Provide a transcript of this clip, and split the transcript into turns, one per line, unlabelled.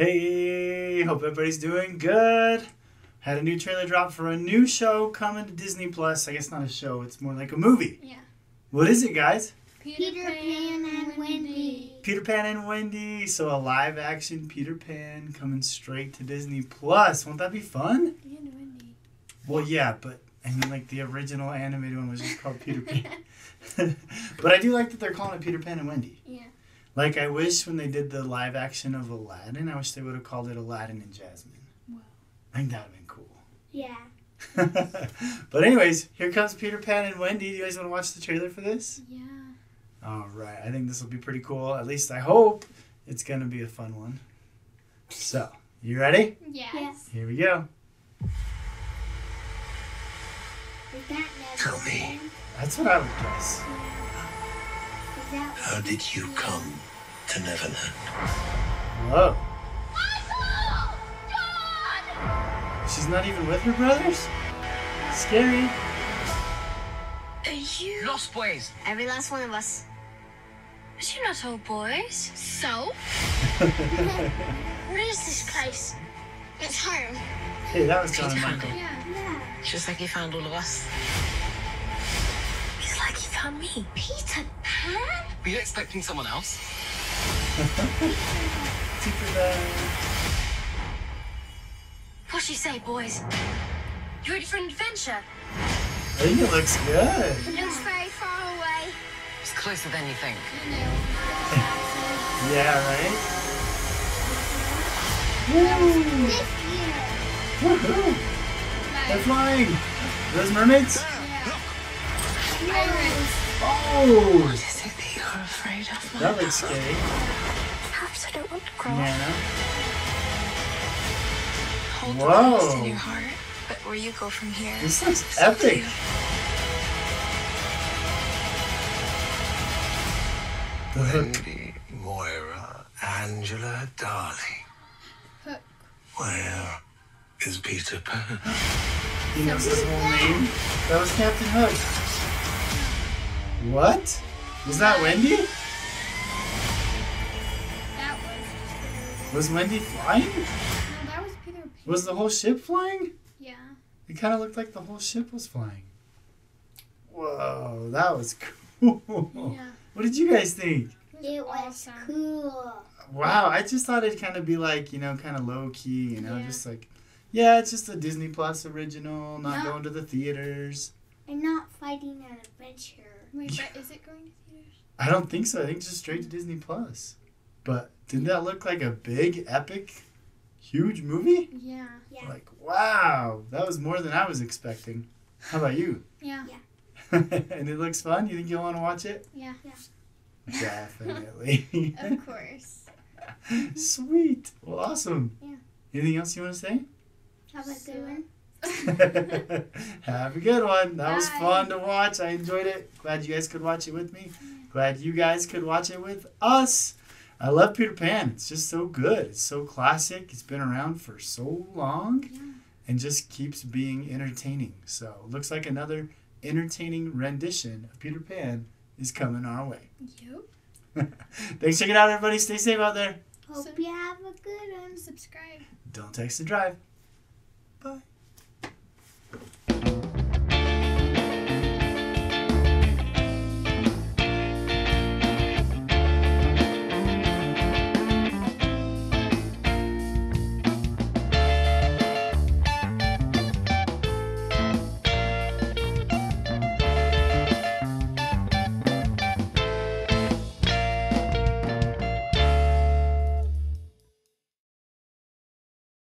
Hey, hope everybody's doing good. Had a new trailer drop for a new show coming to Disney Plus. I guess not a show, it's more like a movie.
Yeah.
What is it, guys?
Peter, Pan, and Wendy.
Peter Pan and Wendy. So a live action Peter Pan coming straight to Disney Plus. Won't that be fun?
And Wendy.
Well, yeah, but I mean, like the original animated one was just called Peter Pan. but I do like that they're calling it Peter Pan and Wendy.
Yeah.
Like I wish when they did the live action of Aladdin, I wish they would have called it Aladdin and Jasmine.
Wow.
I think that would have been cool.
Yeah.
but anyways, here comes Peter Pan and Wendy. Do you guys want to watch the trailer for this?
Yeah.
All right, I think this will be pretty cool. At least I hope it's gonna be a fun one. So, you ready?
Yes.
Yes.
Here we go.
Tell me.
That's what I would guess.
Is that
How did you come to Neverland?
Whoa. She's not even with her brothers? Scary.
Are you?
Lost Boys.
Every last one of us. But you're not old boys.
So?
What is this place? It's home.
hey, that was John and Michael.
Yeah.
Yeah.
Just like he found all of us.
It's like he found me. Peter Pan?
Were you expecting someone else?
Super bad.
What you say, boys? You ready for an adventure?
I think it looks good.
It looks very far away.
It's closer than you think.
Yeah, right? Woo! Woohoo! They're flying! Those mermaids?
Pirates.
Oh!
Is it that you're afraid of
That looks scary.
Perhaps I don't want to grow up. Hold
Whoa.
the in your heart. But where you go from here.
This looks
it's
epic.
you.
The hook.
Wendy, Moira, Angela, Darling.
Hook.
Where is Peter Pan?
He knows his whole name. That was Captain Hook. What? Was that Wendy?
That was.
Was Wendy flying?
No, that was Peter Pan.
Was the whole ship flying?
Yeah.
It kind of looked like the whole ship was flying. Whoa, that was cool.
Yeah.
What did you guys think?
It was
Awesome.
cool.
Wow, I just thought it'd kind of be like, you know, kind of low key, you know,
Yeah.
just like, yeah, it's just a Disney Plus original, not
Yeah.
going to the theaters.
And not fighting an adventure.
Wait, but is it going to theaters?
I don't think so. I think just straight to Disney Plus. But didn't that look like a big, epic, huge movie?
Yeah.
Yeah.
Like, wow, that was more than I was expecting. How about you?
Yeah.
and it looks fun. You think you'll want to watch it?
Yeah.
Definitely.
Of course.
Sweet. Well, awesome.
Yeah.
Anything else you want to say?
Have a good one.
Have a good one. That was fun to watch. I enjoyed it. Glad you guys could watch it with me. Glad you guys could watch it with us. I love Peter Pan. It's just so good. It's so classic. It's been around for so long
Yeah.
and just keeps being entertaining. So, looks like another entertaining rendition of Peter Pan is coming our way.
Yup.
Thanks for checking out, everybody. Stay safe out there.
Hope
So-
you have a good one.
Subscribe.
Don't text and drive. Bye.